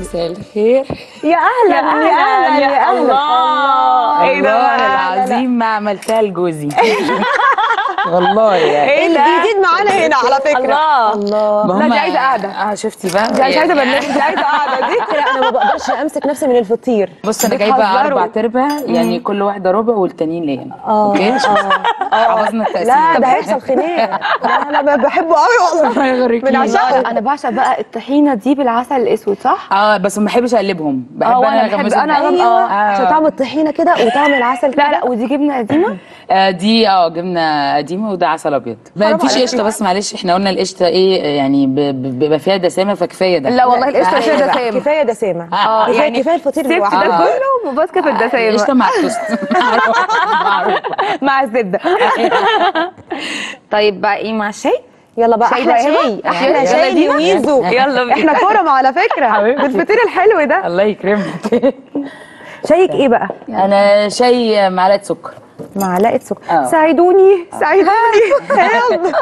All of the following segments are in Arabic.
مساء الخير. يا أهلا يا أهلا يا أهلا الله. إيه ده؟ العظيم ما عملتها لجوزي والله يعني. إيه ده؟ الجديد معانا هنا على فكرة. الله. الله. ما لا، دي عايزة قعدة. آه شفتي بقى. دي مش عايزه برنامج دي عايزة قاعدة. دي لا أنا ما بقدرش أمسك نفسي من الفطير. بص أنا جايبة. أربع تربع يعني كل واحدة ربع والتانيين ليا آه. أوكي؟ عشان حفظنا التقسيم لا ده هيحصل خناق لا أنا بحبه قوي والله. من عشاقه. أنا بعشق بقى الطحينة دي بالعسل الأسود صح؟ آه بس ما بحبش أقلبهم. بحب آه، أنا اغمسهم أيوه. آه. عشان طعم الطحينة كده وطعم العسل لا لا ودي جبنة قديمة. آه دي آه جبنة قديمة وده عسل أبيض. ما فيش قشطة بس معلش إحنا قلنا القشطة إيه يعني ب- ب- بيبقى فيها دسامة فكفاية ده. لا والله القشطة فيها دسامة. كفاية دسامة. آه، كفايه يعني كفاية الفطير ده لوحده آه. كله وماسكه في القشطه الدسامه مع التوست. مع الزبدة. طيب بقى إيه مع الشاي؟ يلا بقى أحلى شاي. أحلى يلا شاي. ويزو يلا بينا. إحنا كرم على فكرة. بالفطير الحلو ده. الله يكرمك. شايك إيه بقى؟ أنا شاي معلقة سكر. معلقة سكر. آه. ساعدوني ساعدوني. يلا.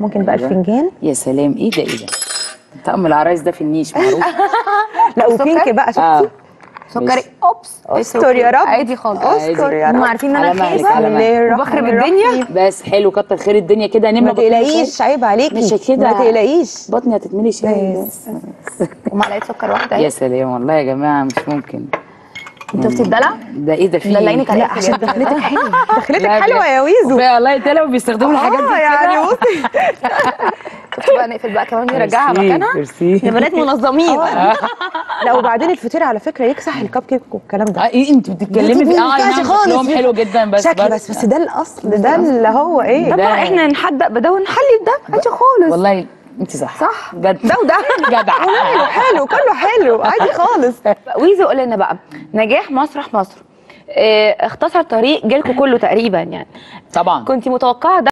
ممكن بقى الفنجان. يا سلام. إيه ده إيه ده؟ طقم العرايس ده في النيش معروف. لا وبينك بقى شفتي؟ سكري. Oops. استر يا رب. عادي خالص. استر يا رب عارفين إن أنا خايفة. وبخرب الدنيا. بس حلو كتر خير الدنيا كده. نملى ما تقلقيش عيب عليكي. مش كده. ما تقلقيش. بطني هتتملي شاي بس. ومعلقة سكر واحدة. يا سلام والله يا جماعة مش ممكن. شفتي الدلع؟ ده إيه ده؟ فيه دلعينك عليك عشان بجد. دخلتك حلوة. دخلتك لا حلوة. يا ويزو. والله طلعوا بيستخدموا الحاجات دي آه يعني بصي. بقى نقفل بقى كمان نرجعها مكانها. يا بنات منظمين. لا وبعدين الفطير على فكرة يكسح الكب كيك والكلام ده. آه إيه انت بتتكلمي في آه نعم خالص. شكلهم حلو جدا بس شكل بس. بس ده الأصل ده اللي هو إيه؟ طب ده- إحنا نحدق بده ونحلي بده عادي خالص. والله انت صح. صح. جد ده وده جدع. حلو حلو كله حلو عادي خالص. ويزو قول لنا بقى نجاح مسرح مصر آه، اختصر طريق جيلكم كله تقريبا يعني. طبعا. كنت متوقعة ده؟